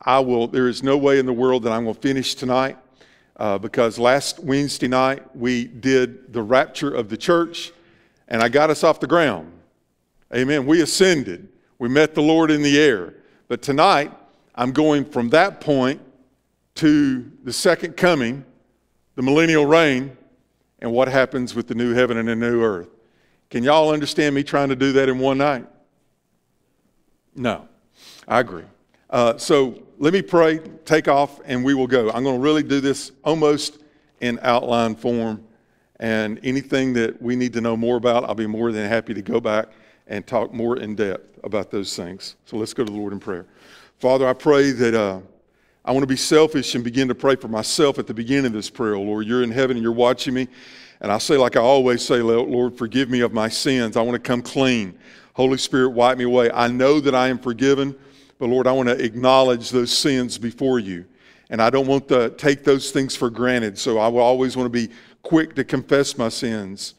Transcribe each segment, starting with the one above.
I will, there is no way in the world that I'm going to finish tonight uh, because last Wednesday night we did the rapture of the church and I got us off the ground. Amen. We ascended, we met the Lord in the air. But tonight, I'm going from that point to the second coming, the millennial reign, and what happens with the new heaven and the new earth. Can y'all understand me trying to do that in one night? No, I agree. Uh, so let me pray, take off, and we will go. I'm going to really do this almost in outline form. And anything that we need to know more about, I'll be more than happy to go back and talk more in depth about those things. So let's go to the Lord in prayer. Father, I pray that uh, I want to be selfish and begin to pray for myself at the beginning of this prayer, Lord. You're in heaven and you're watching me. And I say, like I always say, Lord, forgive me of my sins. I want to come clean. Holy Spirit, wipe me away. I know that I am forgiven, but Lord, I want to acknowledge those sins before you. And I don't want to take those things for granted. So I will always want to be quick to confess my sins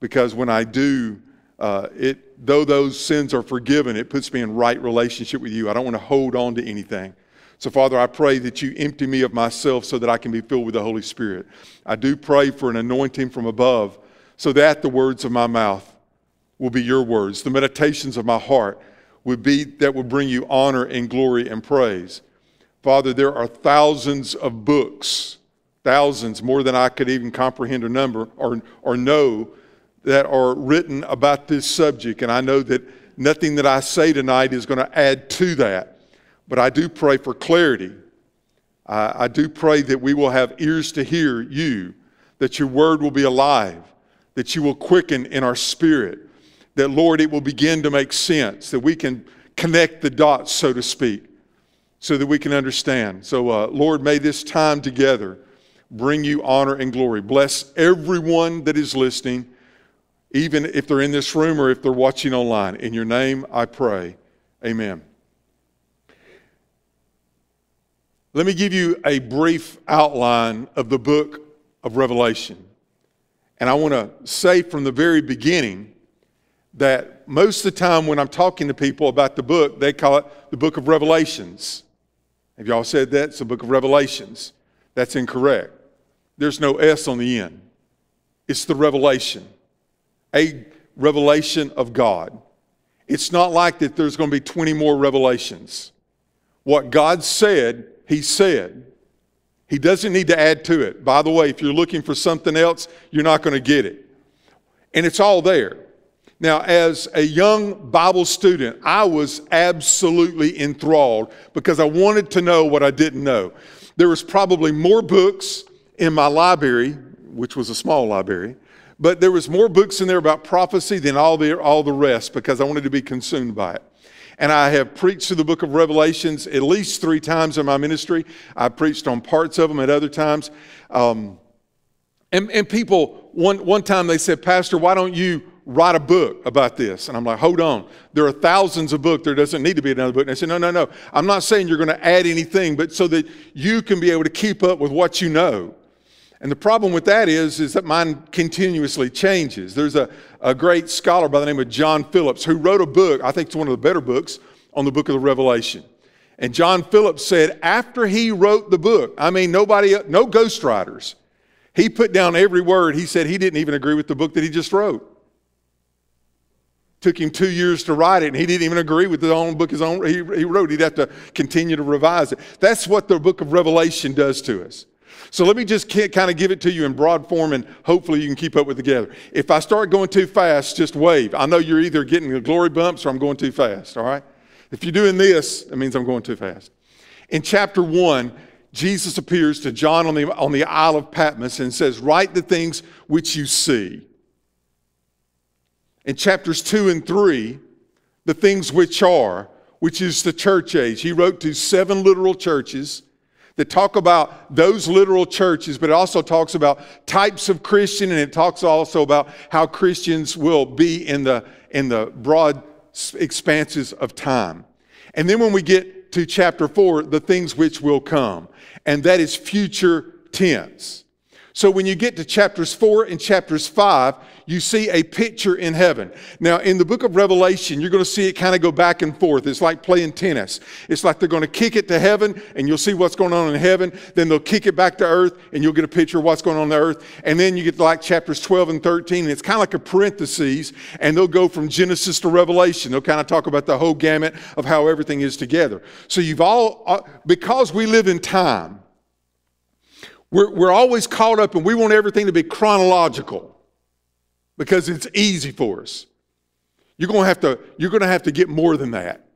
because when I do, uh, it, though those sins are forgiven, it puts me in right relationship with you. I don't want to hold on to anything. So, Father, I pray that you empty me of myself so that I can be filled with the Holy Spirit. I do pray for an anointing from above so that the words of my mouth will be your words, the meditations of my heart would be that would bring you honor and glory and praise. Father, there are thousands of books, thousands, more than I could even comprehend or number or, or know, that are written about this subject. And I know that nothing that I say tonight is going to add to that. But I do pray for clarity. I, I do pray that we will have ears to hear you, that your word will be alive, that you will quicken in our spirit, that, Lord, it will begin to make sense, that we can connect the dots, so to speak, so that we can understand. So, uh, Lord, may this time together bring you honor and glory. Bless everyone that is listening, even if they're in this room or if they're watching online. In your name, I pray. Amen. Let me give you a brief outline of the book of Revelation. And I want to say from the very beginning that most of the time when I'm talking to people about the book, they call it the book of Revelations. Have y'all said that? It's the book of Revelations. That's incorrect. There's no S on the end. It's the revelation, a revelation of God. It's not like that there's going to be 20 more revelations. What God said, He said. He doesn't need to add to it. By the way, if you're looking for something else, you're not going to get it. And it's all there. Now, as a young Bible student, I was absolutely enthralled because I wanted to know what I didn't know. There was probably more books in my library, which was a small library, but there was more books in there about prophecy than all the, all the rest because I wanted to be consumed by it. And I have preached through the book of Revelations at least three times in my ministry. I preached on parts of them at other times. Um, and, and people, one, one time they said, Pastor, why don't you write a book about this. And I'm like, hold on. There are thousands of books. There doesn't need to be another book. And I said, no, no, no. I'm not saying you're going to add anything, but so that you can be able to keep up with what you know. And the problem with that is, is that mine continuously changes. There's a, a great scholar by the name of John Phillips who wrote a book, I think it's one of the better books, on the book of the Revelation. And John Phillips said after he wrote the book, I mean, nobody, no ghostwriters, he put down every word. He said he didn't even agree with the book that he just wrote. Took him two years to write it, and he didn't even agree with the own book his own he, he wrote. He'd have to continue to revise it. That's what the book of Revelation does to us. So let me just kind of give it to you in broad form, and hopefully you can keep up with it together. If I start going too fast, just wave. I know you're either getting the glory bumps or I'm going too fast. All right. If you're doing this, it means I'm going too fast. In chapter one, Jesus appears to John on the, on the Isle of Patmos and says, Write the things which you see. In chapters 2 and 3, the things which are, which is the church age. He wrote to seven literal churches that talk about those literal churches, but it also talks about types of Christian, and it talks also about how Christians will be in the, in the broad expanses of time. And then when we get to chapter 4, the things which will come, and that is future tense. So when you get to chapters four and chapters five, you see a picture in heaven. Now, in the book of Revelation, you're going to see it kind of go back and forth. It's like playing tennis. It's like they're going to kick it to heaven, and you'll see what's going on in heaven. Then they'll kick it back to earth, and you'll get a picture of what's going on the earth. And then you get to like chapters 12 and 13, and it's kind of like a parenthesis, and they'll go from Genesis to Revelation. They'll kind of talk about the whole gamut of how everything is together. So you've all, uh, because we live in time, we're, we're always caught up and we want everything to be chronological because it's easy for us. You're going to have to, you're going to, have to get more than that.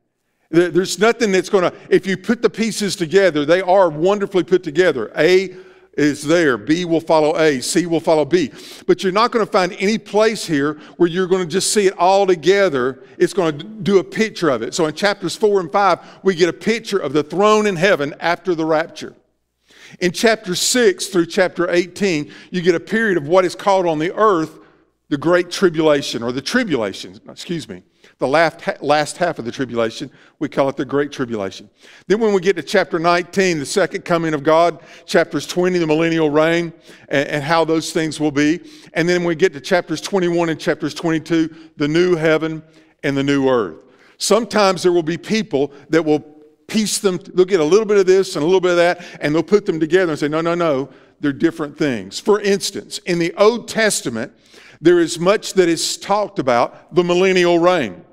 There's nothing that's going to, if you put the pieces together, they are wonderfully put together. A is there, B will follow A, C will follow B. But you're not going to find any place here where you're going to just see it all together. It's going to do a picture of it. So in chapters four and five, we get a picture of the throne in heaven after the rapture. In chapter 6 through chapter 18, you get a period of what is called on the earth the Great Tribulation, or the Tribulation, excuse me. The last, last half of the tribulation, we call it the Great Tribulation. Then, when we get to chapter 19, the second coming of God, chapters 20, the millennial reign, and, and how those things will be. And then we get to chapters 21 and chapters 22, the new heaven and the new earth. Sometimes there will be people that will piece them, they'll get a little bit of this and a little bit of that, and they'll put them together and say, no, no, no, they're different things. For instance, in the Old Testament, there is much that is talked about the millennial reign.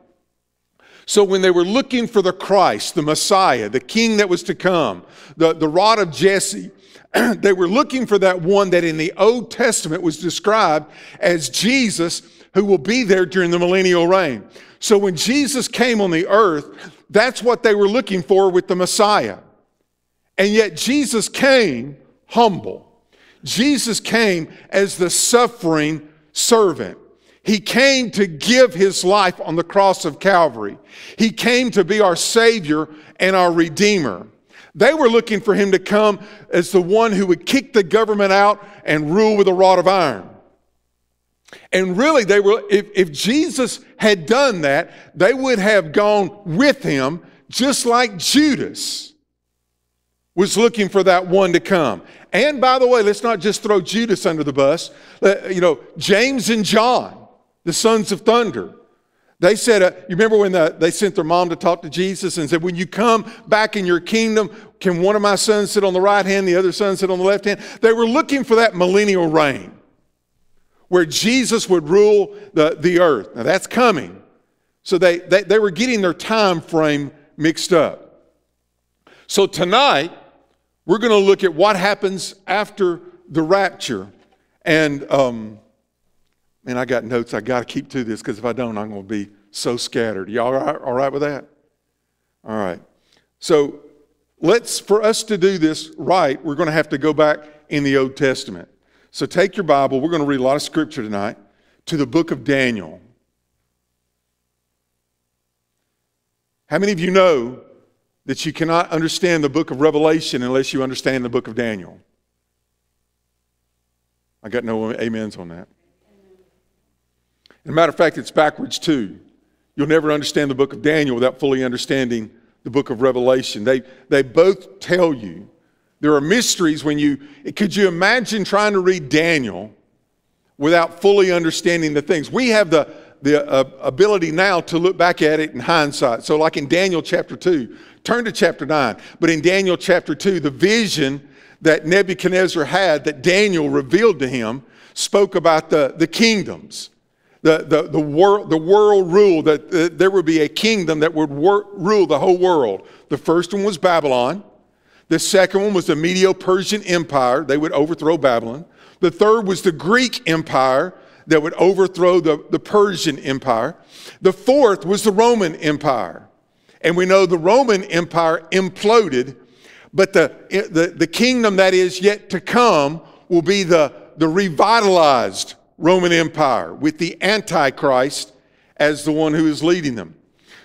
So when they were looking for the Christ, the Messiah, the king that was to come, the, the rod of Jesse, they were looking for that one that in the Old Testament was described as Jesus who will be there during the millennial reign. So when Jesus came on the earth, that's what they were looking for with the Messiah. And yet Jesus came humble. Jesus came as the suffering servant. He came to give his life on the cross of Calvary. He came to be our Savior and our Redeemer. They were looking for him to come as the one who would kick the government out and rule with a rod of iron. And really, they were, if, if Jesus had done that, they would have gone with him, just like Judas was looking for that one to come. And by the way, let's not just throw Judas under the bus. Uh, you know, James and John, the sons of thunder, they said, uh, you remember when the, they sent their mom to talk to Jesus and said, when you come back in your kingdom, can one of my sons sit on the right hand, the other son sit on the left hand? They were looking for that millennial reign where Jesus would rule the, the earth. Now that's coming. So they, they, they were getting their time frame mixed up. So tonight, we're going to look at what happens after the rapture. And, um, man, I got notes. I got to keep to this because if I don't, I'm going to be so scattered. Y'all all right, all right with that? All right. So let's, for us to do this right, we're going to have to go back in the Old Testament. So take your Bible, we're going to read a lot of scripture tonight, to the book of Daniel. How many of you know that you cannot understand the book of Revelation unless you understand the book of Daniel? I got no amens on that. As a matter of fact, it's backwards too. You'll never understand the book of Daniel without fully understanding the book of Revelation. They, they both tell you there are mysteries when you, could you imagine trying to read Daniel without fully understanding the things? We have the, the uh, ability now to look back at it in hindsight. So, like in Daniel chapter 2, turn to chapter 9. But in Daniel chapter 2, the vision that Nebuchadnezzar had that Daniel revealed to him spoke about the, the kingdoms. The, the, the, world, the world rule, that uh, there would be a kingdom that would wor- rule the whole world. The first one was Babylon. The second one was the Medo Persian Empire. They would overthrow Babylon. The third was the Greek Empire that would overthrow the, the Persian Empire. The fourth was the Roman Empire. And we know the Roman Empire imploded, but the, the, the kingdom that is yet to come will be the, the revitalized Roman Empire with the Antichrist as the one who is leading them.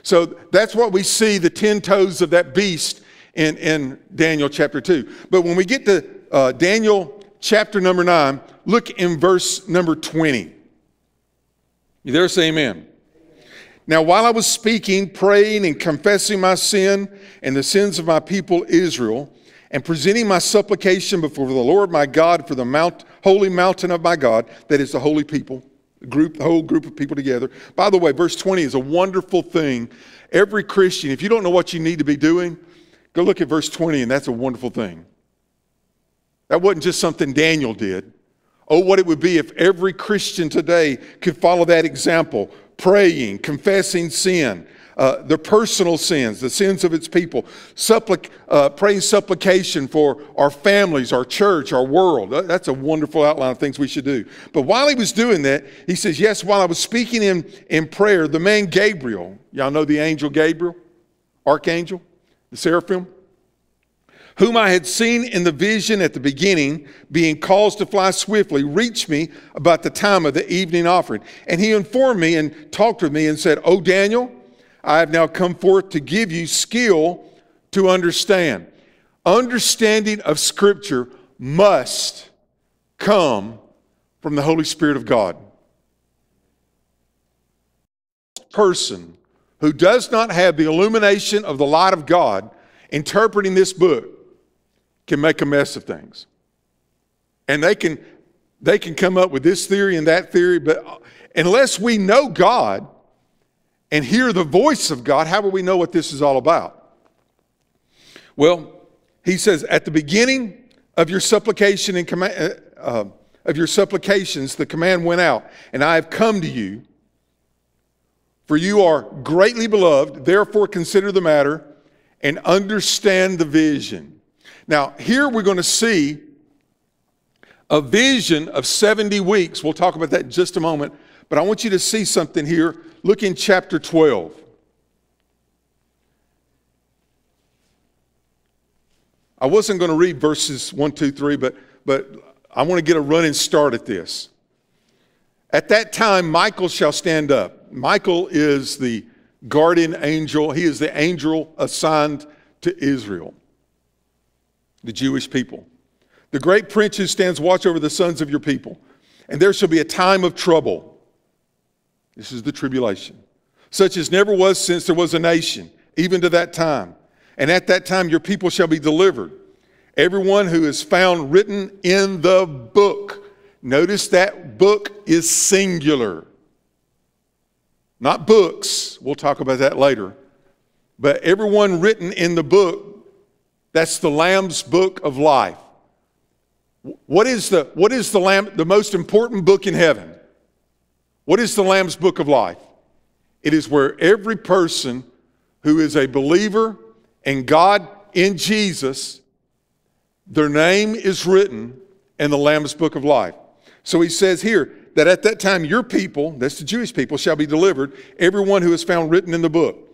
So that's what we see the 10 toes of that beast in, in Daniel chapter 2. But when we get to uh, Daniel chapter number 9, look in verse number 20. You there? Say amen. Now, while I was speaking, praying, and confessing my sin and the sins of my people Israel, and presenting my supplication before the Lord my God for the Mount holy mountain of my God, that is the holy people, group, the whole group of people together. By the way, verse 20 is a wonderful thing. Every Christian, if you don't know what you need to be doing, go look at verse 20, and that's a wonderful thing. That wasn't just something Daniel did. Oh, what it would be if every Christian today could follow that example, praying, confessing sin, uh, the personal sins, the sins of its people, supplic- uh, praying supplication for our families, our church, our world. That's a wonderful outline of things we should do. But while he was doing that, he says, Yes, while I was speaking in, in prayer, the man Gabriel, y'all know the angel Gabriel, archangel, the seraphim, whom I had seen in the vision at the beginning, being caused to fly swiftly, reached me about the time of the evening offering. And he informed me and talked with me and said, Oh, Daniel, I have now come forth to give you skill to understand. Understanding of Scripture must come from the Holy Spirit of God. Person who does not have the illumination of the light of God interpreting this book can make a mess of things. And they can, they can come up with this theory and that theory, but unless we know God, and hear the voice of God, how will we know what this is all about? Well, he says, at the beginning of your supplication and command, uh, uh, of your supplications, the command went out, and I have come to you. For you are greatly beloved, therefore consider the matter and understand the vision. Now, here we're going to see a vision of 70 weeks. We'll talk about that in just a moment. But I want you to see something here Look in chapter 12. I wasn't going to read verses 1, 2, 3, but, but I want to get a running start at this. At that time, Michael shall stand up. Michael is the guardian angel, he is the angel assigned to Israel, the Jewish people. The great prince who stands watch over the sons of your people. And there shall be a time of trouble this is the tribulation, such as never was since there was a nation, even to that time. And at that time your people shall be delivered. Everyone who is found written in the book. Notice that book is singular. Not books, we'll talk about that later. But everyone written in the book, that's the Lamb's book of life. What is the, what is the, Lamb, the most important book in heaven? What is the Lamb's Book of Life? It is where every person who is a believer in God in Jesus, their name is written in the Lamb's Book of Life. So he says here that at that time your people, that's the Jewish people, shall be delivered, everyone who is found written in the book.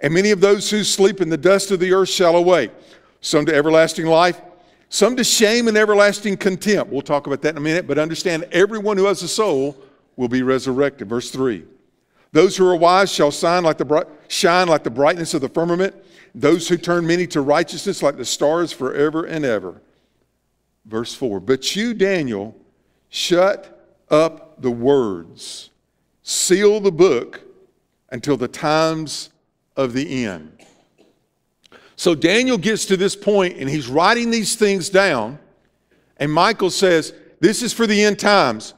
And many of those who sleep in the dust of the earth shall awake, some to everlasting life, some to shame and everlasting contempt. We'll talk about that in a minute, but understand everyone who has a soul will be resurrected. Verse 3 Those who are wise shall shine like, the, shine like the brightness of the firmament, those who turn many to righteousness like the stars forever and ever. Verse 4 But you, Daniel, shut up the words, seal the book until the times of the end. So Daniel gets to this point and he's writing these things down. And Michael says, This is for the end times.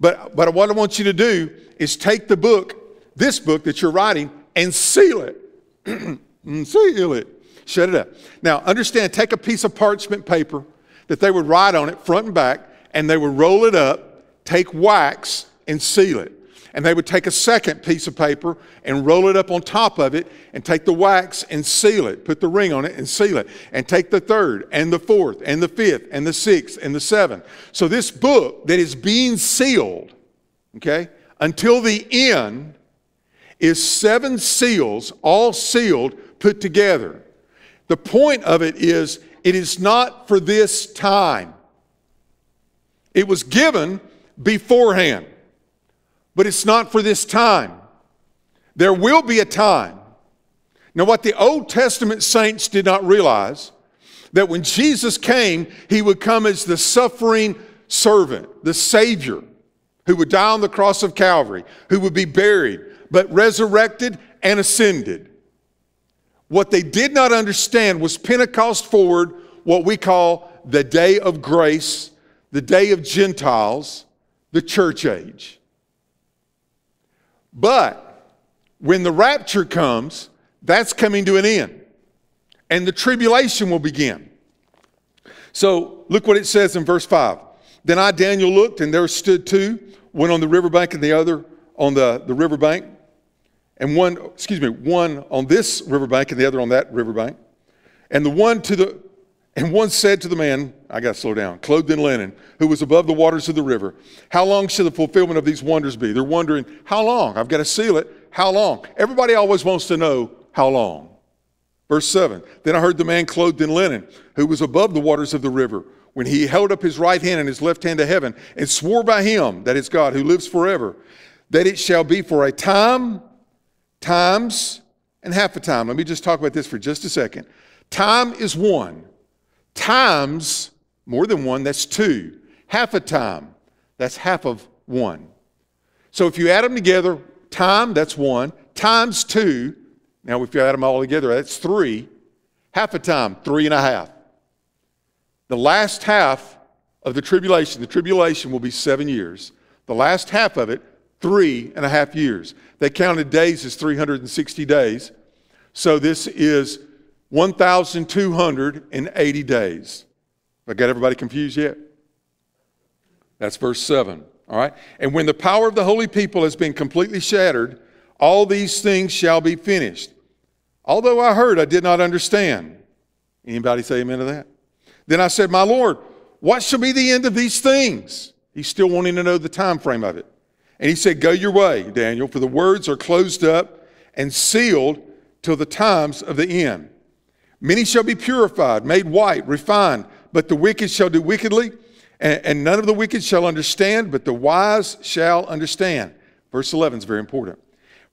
But, but what I want you to do is take the book, this book that you're writing, and seal it. seal it. Shut it up. Now, understand, take a piece of parchment paper that they would write on it front and back, and they would roll it up, take wax, and seal it. And they would take a second piece of paper and roll it up on top of it and take the wax and seal it, put the ring on it and seal it, and take the third and the fourth and the fifth and the sixth and the seventh. So, this book that is being sealed, okay, until the end is seven seals, all sealed, put together. The point of it is, it is not for this time. It was given beforehand but it's not for this time. There will be a time. Now, what the Old Testament saints did not realize that when Jesus came, he would come as the suffering servant, the Savior, who would die on the cross of Calvary, who would be buried, but resurrected and ascended. What they did not understand was Pentecost forward, what we call the day of grace, the day of Gentiles, the church age. But when the rapture comes, that's coming to an end, and the tribulation will begin. So look what it says in verse 5. Then I, Daniel, looked, and there stood two, one on the riverbank and the other on the, the riverbank, and one, excuse me, one on this riverbank and the other on that riverbank. And the one to the and one said to the man, I got to slow down, clothed in linen, who was above the waters of the river, How long shall the fulfillment of these wonders be? They're wondering, How long? I've got to seal it. How long? Everybody always wants to know how long. Verse 7 Then I heard the man clothed in linen, who was above the waters of the river, when he held up his right hand and his left hand to heaven, and swore by him, that is God, who lives forever, that it shall be for a time, times, and half a time. Let me just talk about this for just a second. Time is one times more than one, that's two. Half a time, that's half of one. So if you add them together, time, that's one, times two, now if you add them all together, that's three. Half a time, three and a half. The last half of the tribulation, the tribulation will be seven years. The last half of it, three and a half years. They counted days as 360 days. So this is 1,280 days. I got everybody confused yet? That's verse 7. All right? And when the power of the holy people has been completely shattered, all these things shall be finished. Although I heard, I did not understand. Anybody say amen to that? Then I said, My Lord, what shall be the end of these things? He's still wanting to know the time frame of it. And he said, Go your way, Daniel, for the words are closed up and sealed till the times of the end. Many shall be purified, made white, refined, but the wicked shall do wickedly, and, and none of the wicked shall understand, but the wise shall understand. Verse 11 is very important.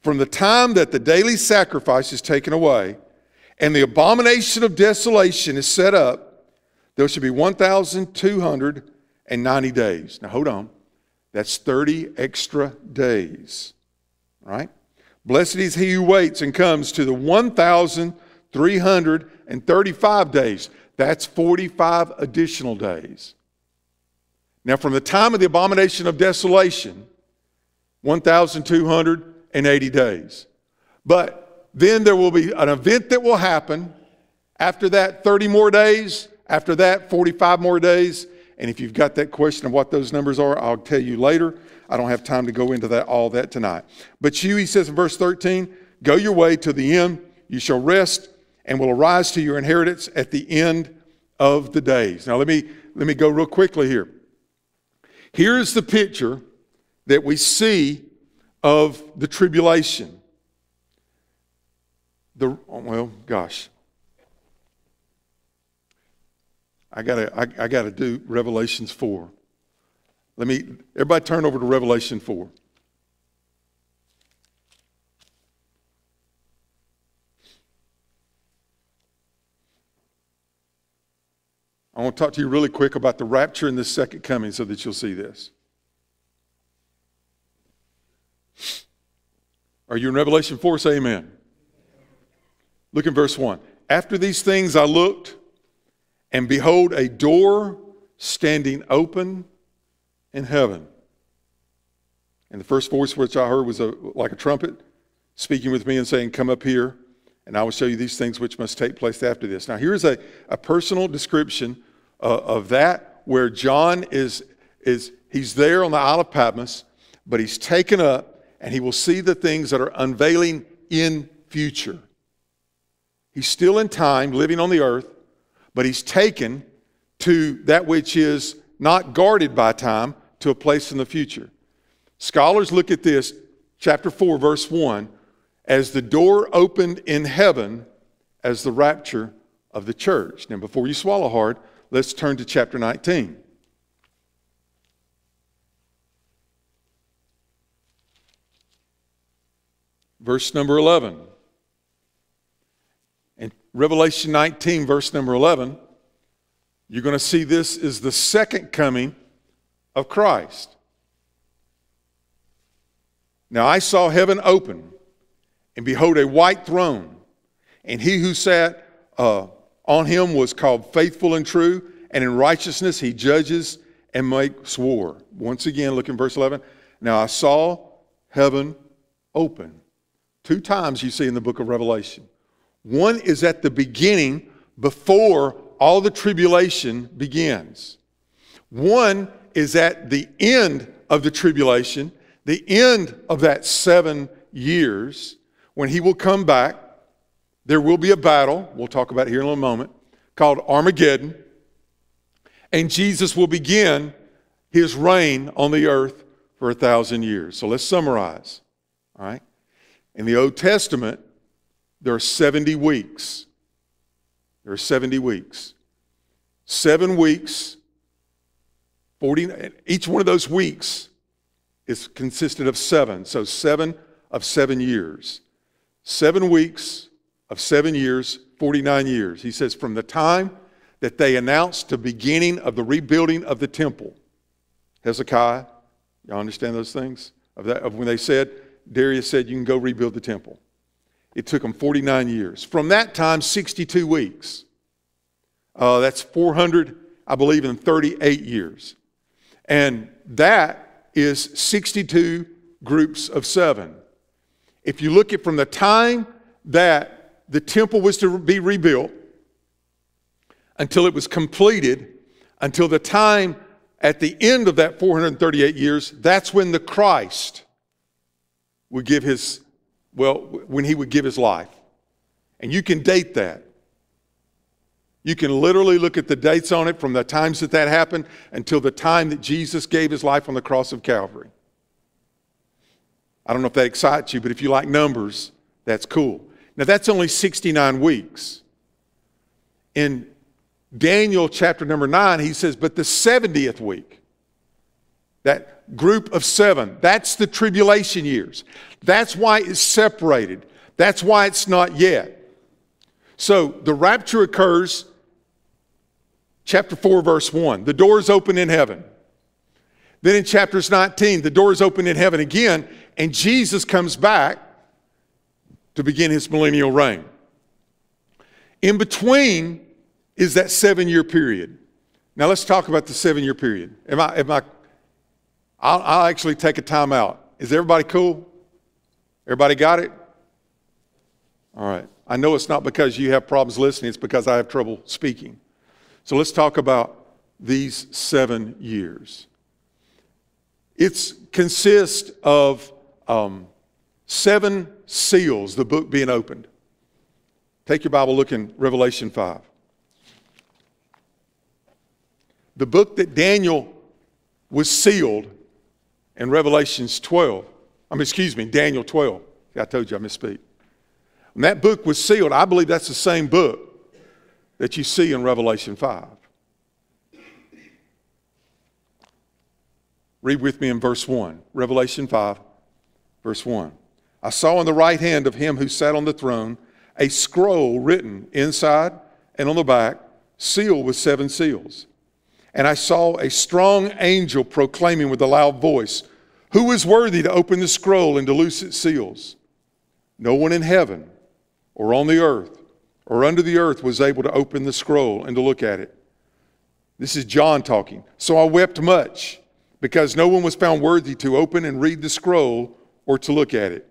From the time that the daily sacrifice is taken away and the abomination of desolation is set up, there shall be 1,290 days. Now hold on. That's 30 extra days, right? Blessed is he who waits and comes to the 1,000 335 days. That's 45 additional days. Now, from the time of the abomination of desolation, 1,280 days. But then there will be an event that will happen. After that, 30 more days. After that, 45 more days. And if you've got that question of what those numbers are, I'll tell you later. I don't have time to go into that all that tonight. But you, he says in verse 13, go your way to the end. You shall rest and will arise to your inheritance at the end of the days. Now, let me, let me go real quickly here. Here's the picture that we see of the tribulation. The, oh, well, gosh. I gotta, I, I gotta do Revelations 4. Let me, everybody turn over to Revelation 4. I want to talk to you really quick about the rapture and the second coming so that you'll see this. Are you in Revelation 4? Say amen. Look in verse 1. After these things I looked, and behold, a door standing open in heaven. And the first voice which I heard was a, like a trumpet speaking with me and saying, Come up here, and I will show you these things which must take place after this. Now, here's a, a personal description uh, of that where John is, is he's there on the Isle of Patmos, but he's taken up and he will see the things that are unveiling in future. He's still in time, living on the earth, but he's taken to that which is not guarded by time to a place in the future. Scholars look at this, chapter 4, verse 1, as the door opened in heaven as the rapture of the church. Now, before you swallow hard, Let's turn to chapter 19. Verse number 11. In Revelation 19, verse number 11, you're going to see this is the second coming of Christ. Now I saw heaven open, and behold, a white throne, and he who sat uh, on him was called faithful and true, and in righteousness he judges and makes war. Once again, look in verse 11. Now I saw heaven open. Two times you see in the book of Revelation. One is at the beginning before all the tribulation begins. One is at the end of the tribulation, the end of that seven years, when he will come back. There will be a battle, we'll talk about here in a moment, called Armageddon. And Jesus will begin his reign on the earth for a thousand years. So let's summarize. All right. In the Old Testament, there are 70 weeks. There are 70 weeks. Seven weeks, 40, each one of those weeks is consisted of seven. So seven of seven years. Seven weeks of seven years, 49 years. He says, from the time that they announced the beginning of the rebuilding of the temple. Hezekiah, y'all understand those things? Of, that, of when they said, Darius said, you can go rebuild the temple. It took them 49 years. From that time, 62 weeks. Uh, that's 400, I believe, in 38 years. And that is 62 groups of seven. If you look at from the time that the temple was to be rebuilt until it was completed, until the time at the end of that 438 years, that's when the Christ would give his, well, when he would give his life. And you can date that. You can literally look at the dates on it from the times that that happened until the time that Jesus gave his life on the cross of Calvary. I don't know if that excites you, but if you like numbers, that's cool. Now, that's only 69 weeks. In Daniel chapter number 9, he says, But the 70th week, that group of seven, that's the tribulation years. That's why it's separated. That's why it's not yet. So the rapture occurs, chapter 4, verse 1. The door is open in heaven. Then in chapters 19, the door is open in heaven again, and Jesus comes back to begin his millennial reign. In between, is that seven year period. Now let's talk about the seven year period. Am I, am I, I'll, I'll actually take a time out. Is everybody cool? Everybody got it? All right. I know it's not because you have problems listening, it's because I have trouble speaking. So let's talk about these seven years. It consists of um, seven seals, the book being opened. Take your Bible, look in Revelation 5. the book that Daniel was sealed in Revelations 12. I mean, excuse me, Daniel 12. I told you I misspeak. When that book was sealed, I believe that's the same book that you see in Revelation 5. Read with me in verse 1, Revelation 5, verse 1. I saw in the right hand of him who sat on the throne a scroll written inside and on the back, sealed with seven seals. And I saw a strong angel proclaiming with a loud voice, Who is worthy to open the scroll and to loose its seals? No one in heaven or on the earth or under the earth was able to open the scroll and to look at it. This is John talking. So I wept much because no one was found worthy to open and read the scroll or to look at it.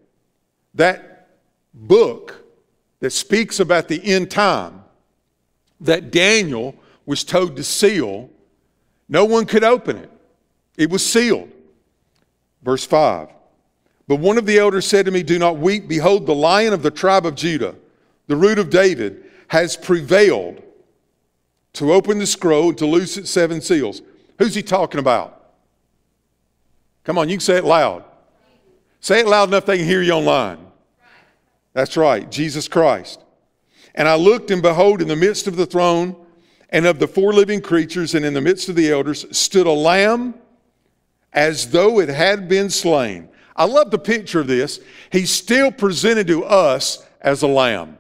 That book that speaks about the end time that Daniel was told to seal no one could open it, it was sealed. Verse 5 But one of the elders said to me, Do not weep. Behold, the lion of the tribe of Judah, the root of David, has prevailed to open the scroll and to loose its seven seals. Who's he talking about? Come on, you can say it loud. Say it loud enough they can hear you online. That's right, Jesus Christ. And I looked, and behold, in the midst of the throne, and of the four living creatures, and in the midst of the elders, stood a lamb as though it had been slain. I love the picture of this. He's still presented to us as a lamb.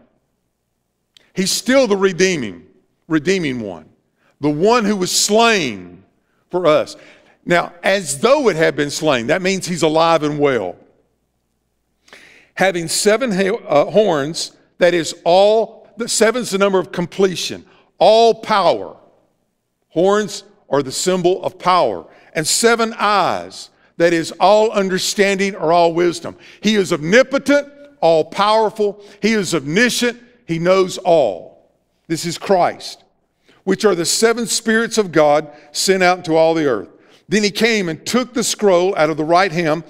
He's still the redeeming, redeeming one, the one who was slain for us. Now, as though it had been slain, that means he's alive and well. Having seven uh, horns, that is all, the seven's the number of completion all power. Horns are the symbol of power, and seven eyes, that is all understanding or all wisdom. He is omnipotent, all powerful, he is omniscient, he knows all. This is Christ, which are the seven spirits of God sent out into all the earth. Then he came and took the scroll out of the right hand,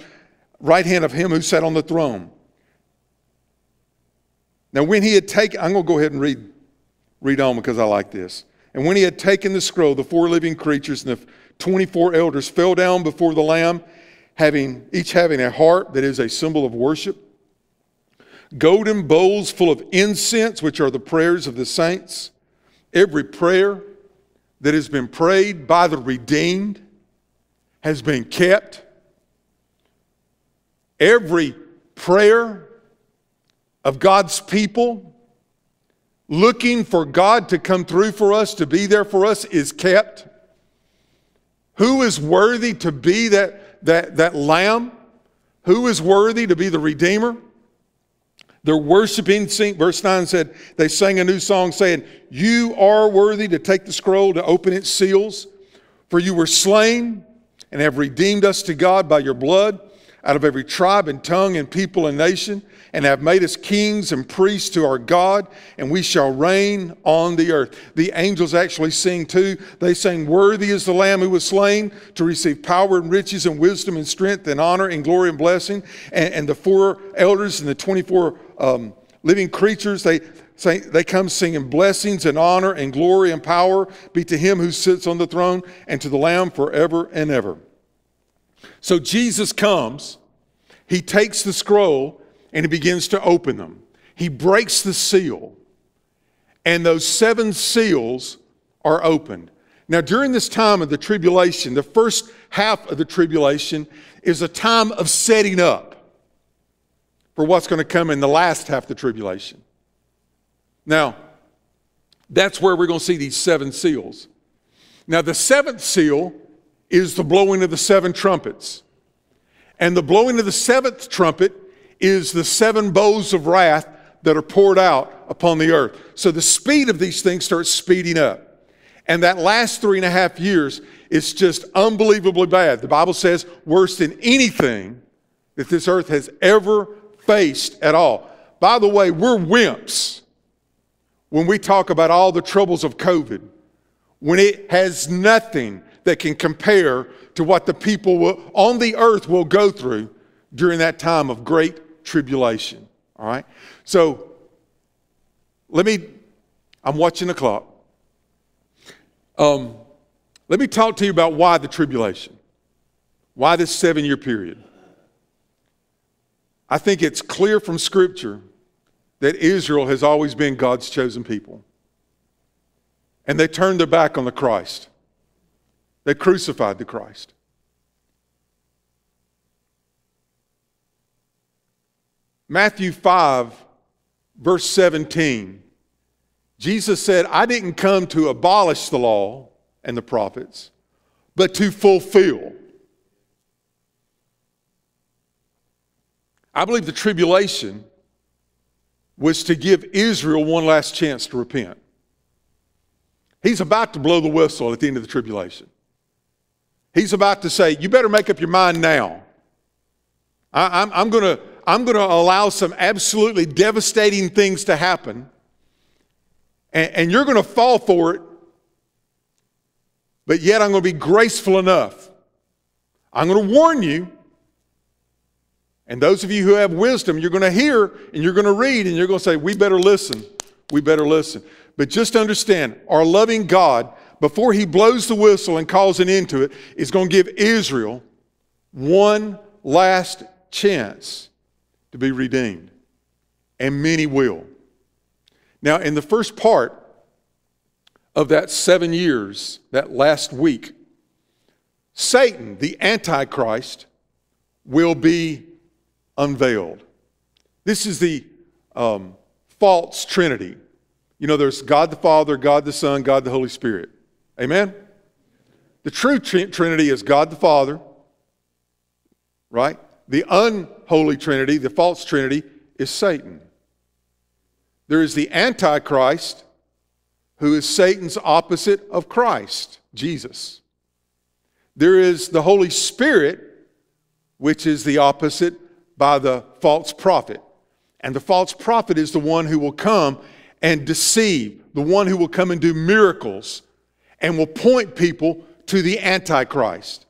right hand of him who sat on the throne. Now, when he had taken, I'm going to go ahead and read, read on because I like this. And when he had taken the scroll, the four living creatures and the 24 elders fell down before the Lamb, having, each having a harp that is a symbol of worship, golden bowls full of incense, which are the prayers of the saints. Every prayer that has been prayed by the redeemed has been kept. Every prayer of God's people looking for God to come through for us, to be there for us, is kept. Who is worthy to be that, that, that lamb? Who is worthy to be the Redeemer? They're worshiping, sing, verse 9 said, they sang a new song saying, You are worthy to take the scroll, to open its seals, for you were slain and have redeemed us to God by your blood out of every tribe and tongue and people and nation, and have made us kings and priests to our God, and we shall reign on the earth. The angels actually sing too. They sing, Worthy is the Lamb who was slain to receive power and riches and wisdom and strength and honor and glory and blessing. And, and the four elders and the 24 um, living creatures, they, say, they come singing blessings and honor and glory and power be to him who sits on the throne and to the Lamb forever and ever. So Jesus comes, he takes the scroll, and he begins to open them. He breaks the seal, and those seven seals are opened. Now, during this time of the tribulation, the first half of the tribulation is a time of setting up for what's going to come in the last half of the tribulation. Now, that's where we're going to see these seven seals. Now, the seventh seal is the blowing of the seven trumpets. And the blowing of the seventh trumpet is the seven bowls of wrath that are poured out upon the earth. So the speed of these things starts speeding up. And that last three and a half years is just unbelievably bad. The Bible says worse than anything that this earth has ever faced at all. By the way, we're wimps when we talk about all the troubles of COVID, when it has nothing that can compare to what the people will, on the earth will go through during that time of great tribulation. All right? So, let me, I'm watching the clock. Um, let me talk to you about why the tribulation, why this seven year period. I think it's clear from Scripture that Israel has always been God's chosen people. And they turned their back on the Christ. They crucified the Christ. Matthew 5, verse 17, Jesus said, I didn't come to abolish the law and the prophets, but to fulfill. I believe the tribulation was to give Israel one last chance to repent. He's about to blow the whistle at the end of the tribulation. He's about to say, You better make up your mind now. I, am I'm, going to I'm to allow some absolutely devastating things to happen, and, and you're going to fall for it, but yet I'm going to be graceful enough. I'm going to warn you. And those of you who have wisdom, you're going to hear and you're going to read and you're going to say, We better listen. We better listen. But just understand, our loving God before he blows the whistle and calls an end to it, is going to give Israel one last chance to be redeemed. And many will. Now, in the first part of that seven years, that last week, Satan, the Antichrist, will be unveiled. This is the um, false Trinity. You know, there's God the Father, God the Son, God the Holy Spirit. Amen? The true Trinity is God the Father, right? The unholy Trinity, the false Trinity, is Satan. There is the Antichrist, who is Satan's opposite of Christ, Jesus. There is the Holy Spirit, which is the opposite by the false prophet. And the false prophet is the one who will come and deceive, the one who will come and do miracles and will point people to the Antichrist.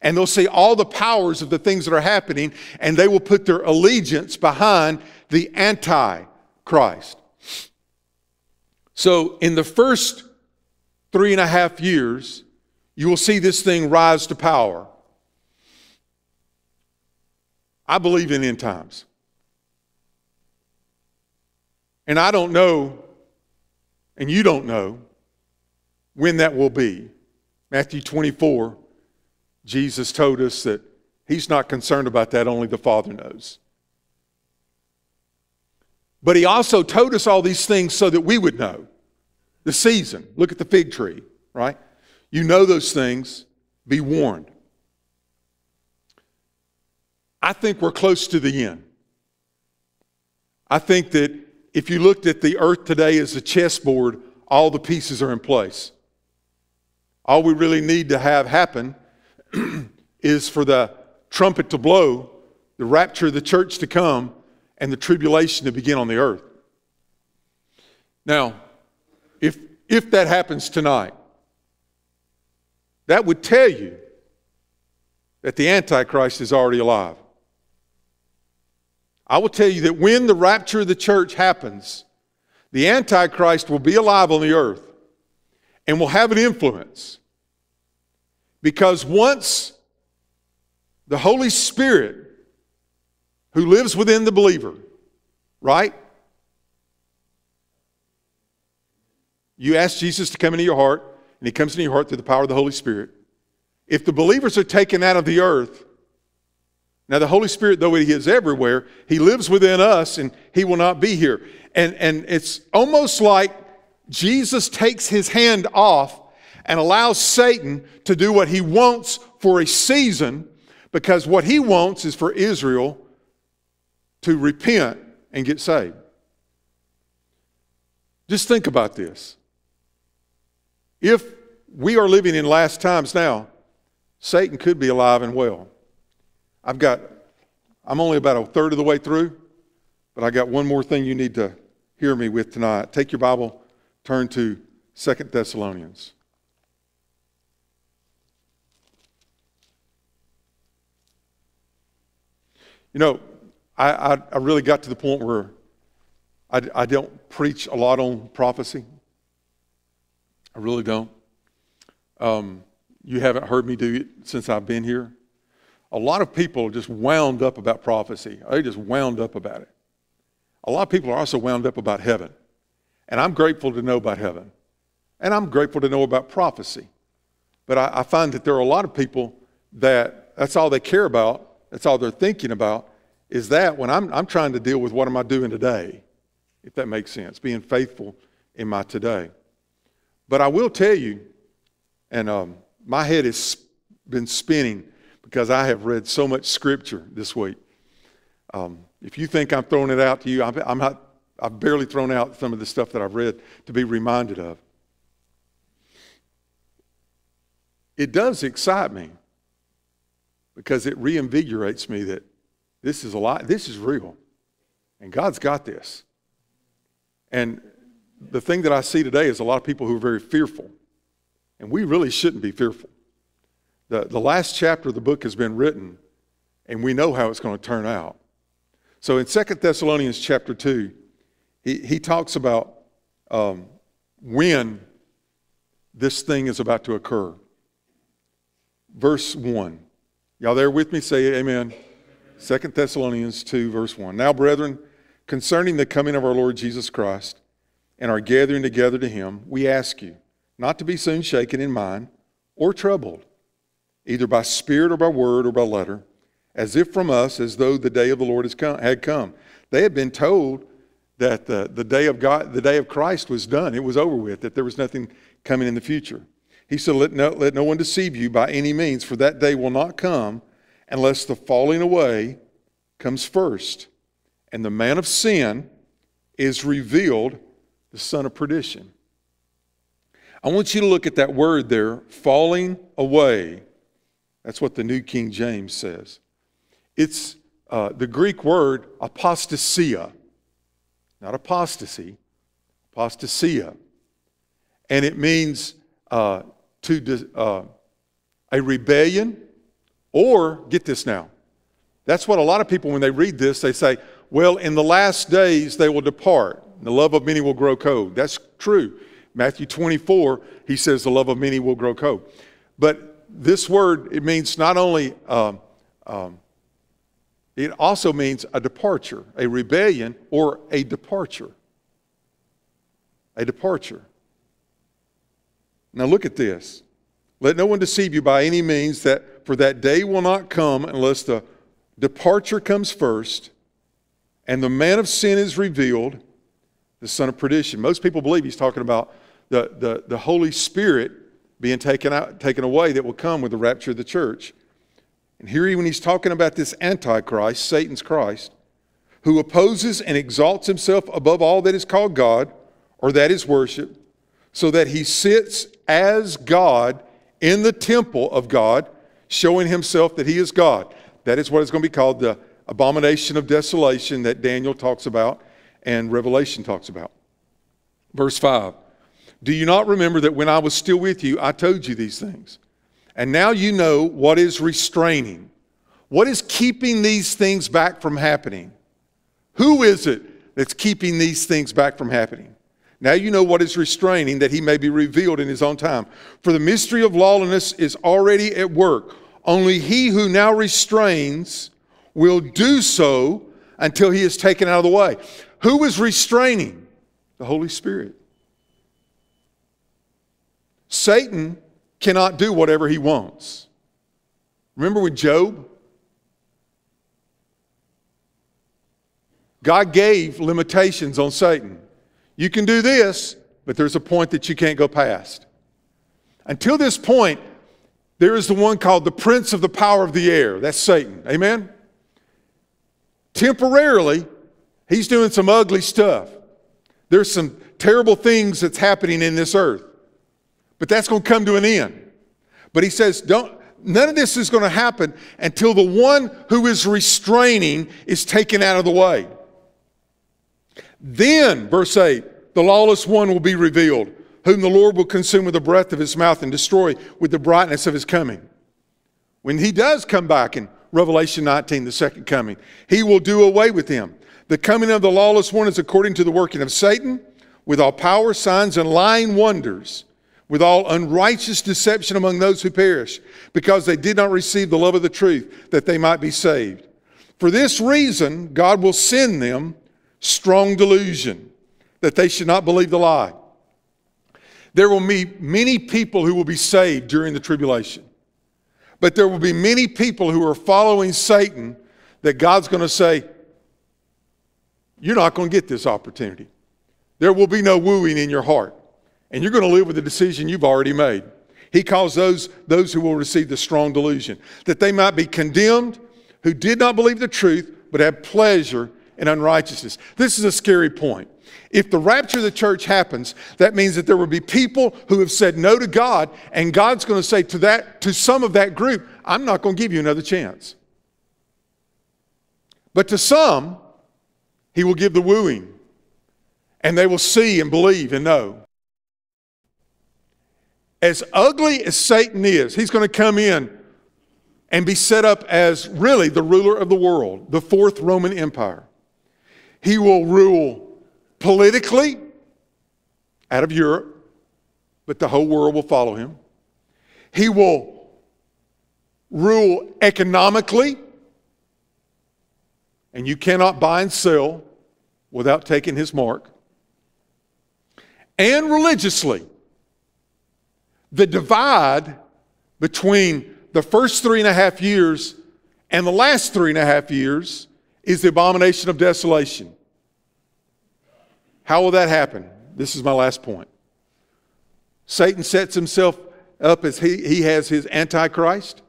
And they'll see all the powers of the things that are happening, and they will put their allegiance behind the Antichrist. So, in the first three and a half years, you will see this thing rise to power. I believe in end times. And I don't know, and you don't know, when that will be. Matthew 24, Jesus told us that He's not concerned about that, only the Father knows. But He also told us all these things so that we would know. The season, look at the fig tree, right? You know those things, be warned. I think we're close to the end. I think that if you looked at the earth today as a chessboard, all the pieces are in place. All we really need to have happen is for the trumpet to blow, the rapture of the church to come, and the tribulation to begin on the earth. Now, if, if that happens tonight, that would tell you that the Antichrist is already alive. I will tell you that when the rapture of the church happens, the Antichrist will be alive on the earth and will have an influence. Because once the Holy Spirit, who lives within the believer, right? You ask Jesus to come into your heart, and He comes into your heart through the power of the Holy Spirit. If the believers are taken out of the earth, now, the Holy Spirit, though He is everywhere, He lives within us and He will not be here. And, and it's almost like Jesus takes His hand off and allows Satan to do what he wants for a season because what he wants is for Israel to repent and get saved. Just think about this. If we are living in last times now, Satan could be alive and well. I've got, I'm only about a third of the way through, but I got one more thing you need to hear me with tonight. Take your Bible, turn to Second Thessalonians. You know, I, I, I, really got to the point where I, I don't preach a lot on prophecy. I really don't. Um, you haven't heard me do it since I've been here a lot of people are just wound up about prophecy. They just wound up about it. A lot of people are also wound up about heaven. And I'm grateful to know about heaven. And I'm grateful to know about prophecy. But I, I find that there are a lot of people that that's all they care about, that's all they're thinking about, is that when I'm, I'm trying to deal with what am I doing today, if that makes sense, being faithful in my today. But I will tell you, and um, my head has been spinning because I have read so much scripture this week. Um, if you think I'm throwing it out to you, I'm, I'm not, I've barely thrown out some of the stuff that I've read to be reminded of. It does excite me because it reinvigorates me that this is a lot, this is real, and God's got this. And the thing that I see today is a lot of people who are very fearful, and we really shouldn't be fearful. The, the last chapter of the book has been written, and we know how it's going to turn out. So in Second Thessalonians chapter 2, he, he talks about um, when this thing is about to occur. Verse 1. Y'all there with me? Say amen. Second Thessalonians 2, verse 1. Now, brethren, concerning the coming of our Lord Jesus Christ and our gathering together to him, we ask you not to be soon shaken in mind or troubled either by spirit or by word or by letter, as if from us, as though the day of the Lord come, had come. They had been told that the, the day of God, the day of Christ was done. It was over with, that there was nothing coming in the future. He said, let no, let no one deceive you by any means, for that day will not come unless the falling away comes first. And the man of sin is revealed, the son of perdition. I want you to look at that word there, falling away. That's what the New King James says. It's uh, the Greek word apostasia, not apostasy, apostasia. And it means uh, to uh, a rebellion, or get this now. That's what a lot of people, when they read this, they say, well, in the last days they will depart. The love of many will grow cold. That's true. Matthew 24, he says the love of many will grow cold. But this word, it means not only, um, um, it also means a departure, a rebellion, or a departure. A departure. Now look at this. Let no one deceive you by any means, that for that day will not come unless the departure comes first, and the man of sin is revealed, the son of perdition. Most people believe he's talking about the, the, the Holy Spirit being taken, out, taken away that will come with the rapture of the church. And here, when he's talking about this Antichrist, Satan's Christ, who opposes and exalts himself above all that is called God or that is worship, so that he sits as God in the temple of God, showing himself that he is God. That is what is going to be called the abomination of desolation that Daniel talks about and Revelation talks about. Verse 5 Do you not remember that when I was still with you, I told you these things? And now you know what is restraining. What is keeping these things back from happening? Who is it that's keeping these things back from happening? Now you know what is restraining, that he may be revealed in his own time. For the mystery of lawlessness is already at work. Only he who now restrains will do so until he is taken out of the way. Who is restraining? The Holy Spirit. Satan cannot do whatever he wants. Remember with Job? God gave limitations on Satan. You can do this, but there's a point that you can't go past. Until this point, there is the one called the prince of the power of the air. That's Satan. Amen? Temporarily, he's doing some ugly stuff. There's some terrible things that's happening in this earth. But that's going to come to an end. But he says, don't, none of this is going to happen until the one who is restraining is taken out of the way. Then, verse 8, the lawless one will be revealed, whom the Lord will consume with the breath of his mouth and destroy with the brightness of his coming. When he does come back in Revelation 19, the second coming, he will do away with him. The coming of the lawless one is according to the working of Satan, with all power, signs, and lying wonders, with all unrighteous deception among those who perish, because they did not receive the love of the truth, that they might be saved. For this reason, God will send them strong delusion that they should not believe the lie. There will be many people who will be saved during the tribulation, but there will be many people who are following Satan that God's going to say, You're not going to get this opportunity. There will be no wooing in your heart, and you're going to live with the decision you've already made. He calls those those who will receive the strong delusion that they might be condemned who did not believe the truth but had pleasure in unrighteousness. This is a scary point. If the rapture of the church happens, that means that there will be people who have said no to God, and God's going to say to that to some of that group, I'm not going to give you another chance. But to some, he will give the wooing, and they will see and believe and know. As ugly as Satan is, he's going to come in and be set up as really the ruler of the world, the fourth Roman Empire. He will rule politically out of Europe, but the whole world will follow him. He will rule economically, and you cannot buy and sell without taking his mark. And religiously, the divide between the first three and a half years and the last three and a half years is the abomination of desolation. How will that happen? This is my last point. Satan sets himself up as he, he has his antichrist.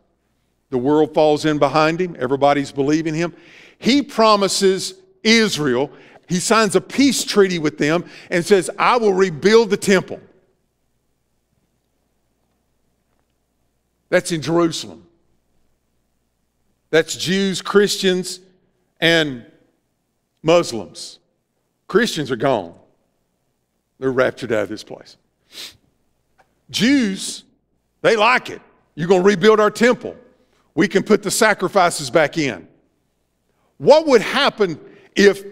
The world falls in behind him. Everybody's believing him. He promises Israel, he signs a peace treaty with them and says, I will rebuild the temple. That's in Jerusalem. That's Jews, Christians, and Muslims. Christians are gone. They're raptured out of this place. Jews, they like it. You're going to rebuild our temple. We can put the sacrifices back in. What would happen if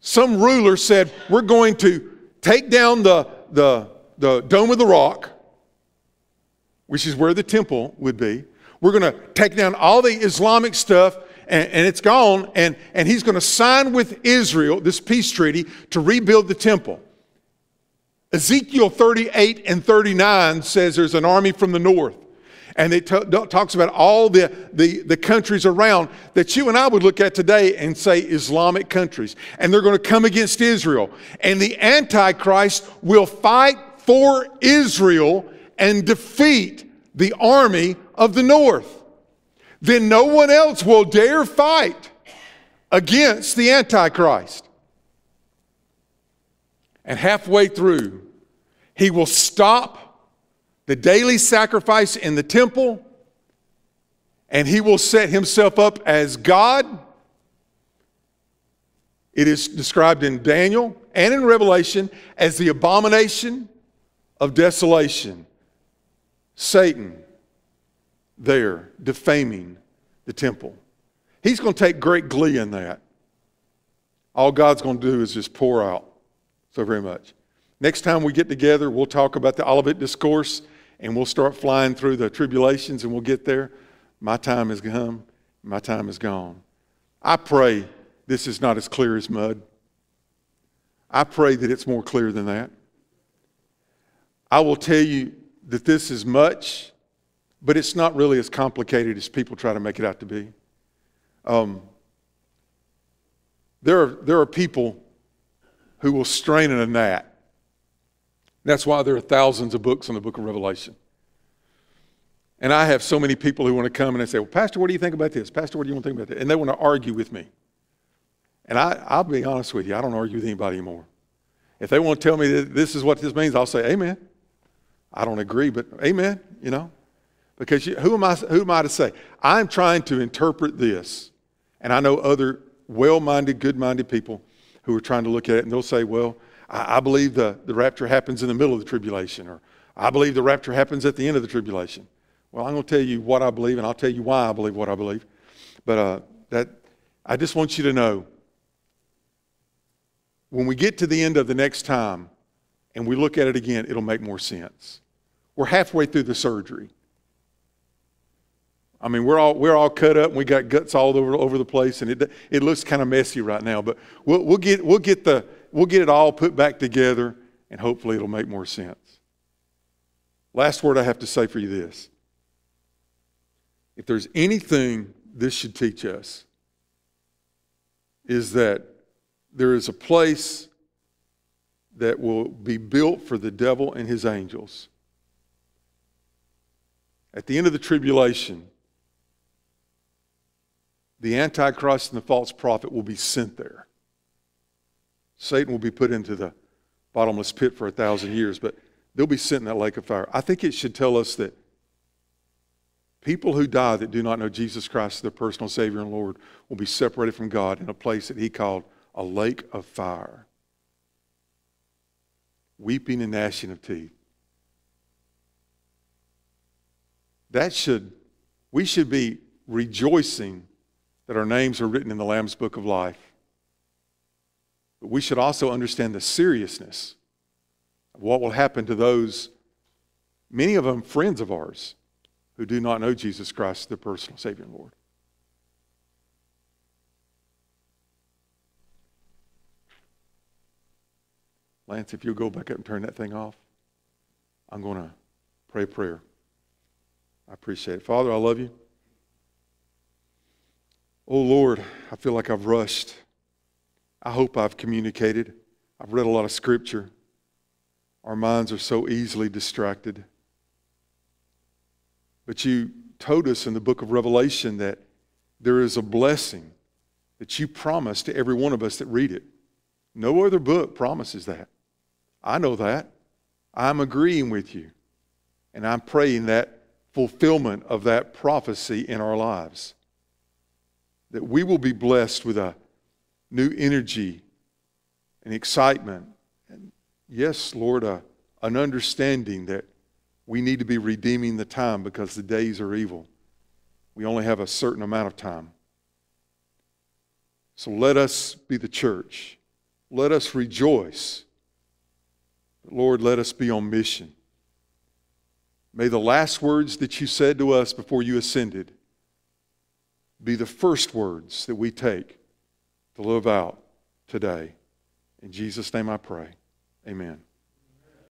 some ruler said, We're going to take down the, the, the Dome of the Rock, which is where the temple would be. We're going to take down all the Islamic stuff and, and, it's gone, and, and he's going to sign with Israel this peace treaty to rebuild the temple. Ezekiel 38 and 39 says there's an army from the north. And it talks about all the, the, the countries around that you and I would look at today and say Islamic countries. And they're going to come against Israel. And the Antichrist will fight for Israel and defeat the army of the north. Then no one else will dare fight against the Antichrist. And halfway through, he will stop the daily sacrifice in the temple, and he will set himself up as God. It is described in Daniel and in Revelation as the abomination of desolation. Satan there defaming the temple. He's going to take great glee in that. All God's going to do is just pour out so very much. Next time we get together, we'll talk about the Olivet Discourse and we'll start flying through the tribulations and we'll get there. My time has come, my time is gone. I pray this is not as clear as mud. I pray that it's more clear than that. I will tell you that this is much, but it's not really as complicated as people try to make it out to be. Um, there, are, there are people who will strain in a gnat that's why there are thousands of books on the book of Revelation. And I have so many people who want to come and they say, Well, Pastor, what do you think about this? Pastor, what do you want to think about that? And they want to argue with me. And I, I'll be honest with you, I don't argue with anybody anymore. If they want to tell me that this is what this means, I'll say, Amen. I don't agree, but Amen, you know. Because you, who, am I, who am I to say? I'm trying to interpret this. And I know other well minded, good minded people who are trying to look at it, and they'll say, Well, I, I believe the, the rapture happens in the middle of the tribulation, or I believe the rapture happens at the end of the tribulation. Well, I'm going to tell you what I believe, and I'll tell you why I believe what I believe. But uh, that I just want you to know when we get to the end of the next time and we look at it again, it'll make more sense. We're halfway through the surgery. I mean, we're all, we're all cut up and we got guts all over, over the place, and it, it looks kind of messy right now. But we'll, we'll, get, we'll get the, we'll get it all put back together and hopefully it'll make more sense. Last word I have to say for you this. If there's anything this should teach us, is that there is a place that will be built for the devil and his angels. At the end of the tribulation, the Antichrist and the false prophet will be sent there. Satan will be put into the bottomless pit for a thousand years, but they'll be sent in that lake of fire. I think it should tell us that people who die that do not know Jesus Christ as their personal Savior and Lord will be separated from God in a place that He called a lake of fire. Weeping and gnashing of teeth. That should, we should be rejoicing that our names are written in the Lamb's book of life. But we should also understand the seriousness of what will happen to those, many of them friends of ours, who do not know Jesus Christ, their personal Savior and Lord. Lance, if you'll go back up and turn that thing off, I'm going to pray a prayer. I appreciate it. Father, I love you. Oh Lord, I feel like I've rushed. I hope I've communicated. I've read a lot of scripture. Our minds are so easily distracted. But you told us in the book of Revelation that there is a blessing that you promise to every one of us that read it. No other book promises that. I know that. I'm agreeing with you. And I'm praying that fulfillment of that prophecy in our lives. that we will be blessed with a new energy and excitement. And yes, Lord, a, an understanding that we need to be redeeming the time because the days are evil. We only have a certain amount of time. So let us be the church. Let us rejoice. Lord, let us be on mission. May the last words that you said to us before you ascended be the first words that we take to live out today. In Jesus' name I pray. Amen.